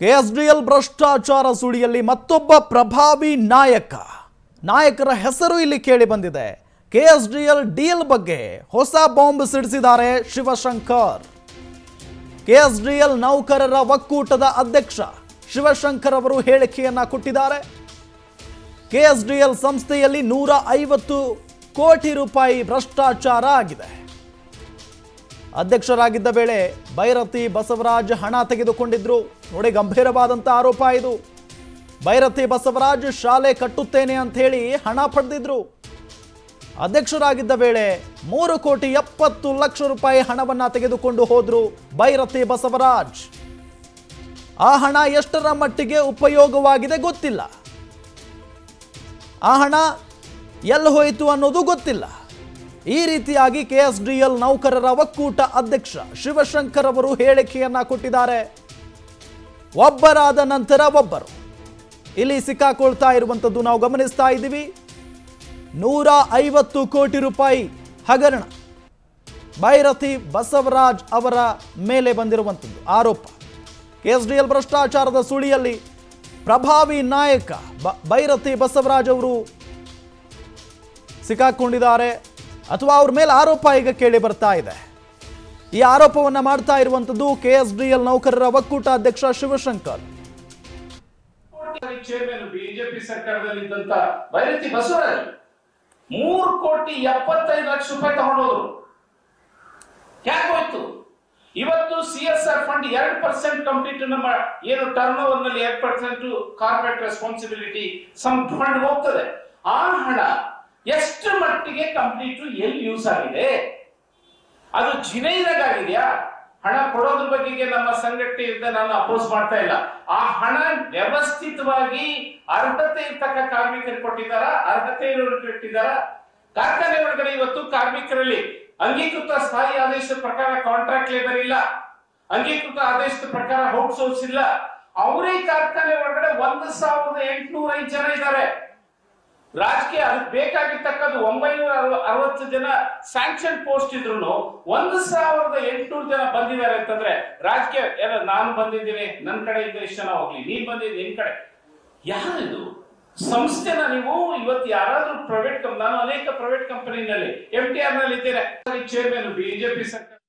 KSDL ಭ್ರಷ್ಟಾಚಾರ ಸುಳಿಯಲ್ಲಿ ಮತ್ತೊಬ್ಬ ಪ್ರಭಾವಿ ನಾಯಕ. ನಾಯಕರ ಹೆಸರು ಇಲ್ಲಿ ಕೇಳಿ ಬಂದಿದೆ. ಕೆಎಸ್ಡಿಎಲ್ ಡೀಲ್ ಬಗ್ಗೆ ಹೊಸ ಬಾಂಬ್ ಸಿಡಿಸಿದ್ದಾರೆ ಶಿವಶಂಕರ್. ಕೆಎಸ್ಡಿಎಲ್ ನೌಕರರ ಒಕ್ಕೂಟದ ಅಧ್ಯಕ್ಷ ಶಿವಶಂಕರ್ ಅವರು ಹೇಳಿಕೆಯನ್ನ ಕೊಟ್ಟಿದ್ದಾರೆ. ಕೆಎಸ್ಡಿಎಲ್ ಸಂಸ್ಥೆಯಲ್ಲಿ ನೂರ ಐವತ್ತು ಕೋಟಿ ರೂಪಾಯಿ ಭ್ರಷ್ಟಾಚಾರ ಆಗಿದೆ. ಅಧ್ಯಕ್ಷರಾಗಿದ್ದ ವೇಳೆ ಭೈರತಿ ಬಸವರಾಜ್ ಹಣ ತೆಗೆದುಕೊಂಡಿದ್ರು. ನೋಡಿ ಗಂಭೀರವಾದಂಥ ಆರೋಪ ಇದು. ಭೈರತಿ ಬಸವರಾಜ್ ಶಾಲೆ ಕಟ್ಟುತ್ತೇನೆ ಅಂತ ಹೇಳಿ ಹಣ ಪಡೆದಿದ್ರು. ಅಧ್ಯಕ್ಷರಾಗಿದ್ದ ವೇಳೆ ಮೂರು ಕೋಟಿ ಎಪ್ಪತ್ತು ಲಕ್ಷ ರೂಪಾಯಿ ಹಣವನ್ನ ತೆಗೆದುಕೊಂಡು ಹೋದ್ರು ಭೈರತಿ ಬಸವರಾಜ್. ಆ ಹಣ ಎಷ್ಟರ ಮಟ್ಟಿಗೆ ಉಪಯೋಗವಾಗಿದೆ ಗೊತ್ತಿಲ್ಲ. ಆ ಹಣ ಎಲ್ಲಿ ಹೋಯಿತು ಅನ್ನೋದು ಗೊತ್ತಿಲ್ಲ. ಈ ರೀತಿಯಾಗಿ ಕೆಎಸ್ಡಿಎಲ್ ನೌಕರರ ಒಕ್ಕೂಟ ಅಧ್ಯಕ್ಷ ಶಿವಶಂಕರ್ ಅವರು ಹೇಳಿಕೆಯನ್ನ ಕೊಟ್ಟಿದ್ದಾರೆ. ಒಬ್ಬರಾದ ನಂತರ ಒಬ್ಬರು. ಇಲ್ಲಿ ಸಿಕ್ಕಾಕೊಳ್ತಾ ಇರುವಂಥದ್ದು ನಾವು ಗಮನಿಸ್ತಾ ಇದ್ದೀವಿ. ನೂರ ಐವತ್ತು ಕೋಟಿ ರೂಪಾಯಿ ಹಗರಣ ಭೈರತಿ ಬಸವರಾಜ್ ಅವರ ಮೇಲೆ ಬಂದಿರುವಂಥದ್ದು ಆರೋಪ. ಕೆಎಸ್ಡಿಎಲ್ ಭ್ರಷ್ಟಾಚಾರದ ಸುಳಿಯಲ್ಲಿ ಪ್ರಭಾವಿ ನಾಯಕ ಬೈರತಿ ಬಸವರಾಜ್ ಅವರು ಸಿಕ್ಕಾಕೊಂಡಿದ್ದಾರೆ. ಅಥವಾ ಅವ್ರ ಮೇಲೆ ಆರೋಪ ಈಗ ಕೇಳಿ ಬರ್ತಾ ಇದೆ. ಈ ಆರೋಪವನ್ನ ಮಾಡ್ತಾ ಇರುವಂಥದ್ದು ಎಲ್ ನೌಕರರ ಒಕ್ಕೂಟ ಅಧ್ಯಕ್ಷ ಶಿವಶಂಕರ್. ಬಿಜೆಪಿ ಸರ್ಕಾರದಲ್ಲಿದ್ದಂತ ಬೈರತಿ ಬಸವರಾಜ್ ಮೂರು ಕೋಟಿ ಎಪ್ಪತ್ತೈದು ಲಕ್ಷ ರೂಪಾಯಿ ತಗೊಂಡೋದ್ರು. ಇವತ್ತು ಸಿ ಎಸ್ ಆರ್ ಫಂಡ್ ಎರಡು ಪರ್ಸೆಂಟ್ ಕಂಪ್ಲೀಟ್ ನಮ್ಮ ಏನು ಟರ್ನ್ ಓವರ್ನಲ್ಲಿ ಎರಡು percent corporate responsibility some fund ಹೋಗ್ತದೆ. ಆ ಹಣ ಎಷ್ಟು ಮಟ್ಟಿಗೆ ಕಂಪ್ಲೀಟ್ ಎಲ್ಲಿ ಯೂಸ್ ಆಗಿದೆ? ಅದು ಜಿನೈದಾಗ ಆಗಿದೆಯಾ ಹಣ ಕೊಡೋದ್ರ ಬಗ್ಗೆ ನಮ್ಮ ಸಂಘಟನೆಯಿಂದ ನಾನು ಅಪೋಸ್ ಮಾಡ್ತಾ ಇಲ್ಲ. ಆ ಹಣ ವ್ಯವಸ್ಥಿತವಾಗಿ ಅರ್ಹತೆ ಇರ್ತಕ್ಕ ಕಾರ್ಮಿಕರು ಕೊಟ್ಟಿದ್ದಾರ? ಅರ್ಹತೆ ಇರೋರು ಕಾರ್ಖಾನೆ ಒಳಗಡೆ ಇವತ್ತು ಕಾರ್ಮಿಕರಲ್ಲಿ ಅಂಗೀಕೃತ ಸ್ಥಾಯಿ ಆದೇಶದ ಪ್ರಕಾರ ಕಾಂಟ್ರಾಕ್ಟ್ ಲೇಬರ್ ಇಲ್ಲ. ಅಂಗೀಕೃತ ಆದೇಶದ ಪ್ರಕಾರ ಸೋರ್ಸ್ ಇಲ್ಲ. ಅವರೇ ಕಾರ್ಖಾನೆ ಒಳಗಡೆ ಒಂದು ಸಾವಿರದ ಎಂಟುನೂರ ಐದು ಜನ ಇದ್ದಾರೆ. ರಾಜಕೀಯ ಅದಕ್ಕೆ ಬೇಕಾಗಿರ್ತಕ್ಕದ್ದು ಒಂಬೈನೂರ ಅರವ- ಅರವತ್ತು ಜನ ಸ್ಯಾಂಕ್ಷನ್ ಪೋಸ್ಟ್ ಇದ್ರು ಒಂದು ಸಾವಿರದ ಎಂಟುನೂರು ಜನ ಬಂದಿದ್ದಾರೆ ಅಂತಂದ್ರೆ ರಾಜಕೀಯ ಎಲ್ಲ ನಾನು ಬಂದಿದ್ದೀನಿ ನನ್ನ ಕಡೆ ಇದ್ದರೆ ಜನ ಹೋಗ್ಲಿ, ನೀನ್ ಬಂದಿದ್ದೀನಿ ನಿನ್ ಕಡೆ. ಯಾರಿದು ಸಂಸ್ಥೆನ ನೀವು ಇವತ್ತು ಯಾರಾದ್ರೂ ಪ್ರೈವೇಟ್ ನಾನು ಅನೇಕ ಪ್ರೈವೇಟ್ ಕಂಪನಿನಲ್ಲಿ ಎಂ ಟಿ ಆರ್ನಲ್ಲಿ ಇದ್ದೇನೆ ಚೇರ್ಮನ್ ಬಿಜೆಪಿ ಸರ್ಕಾರ.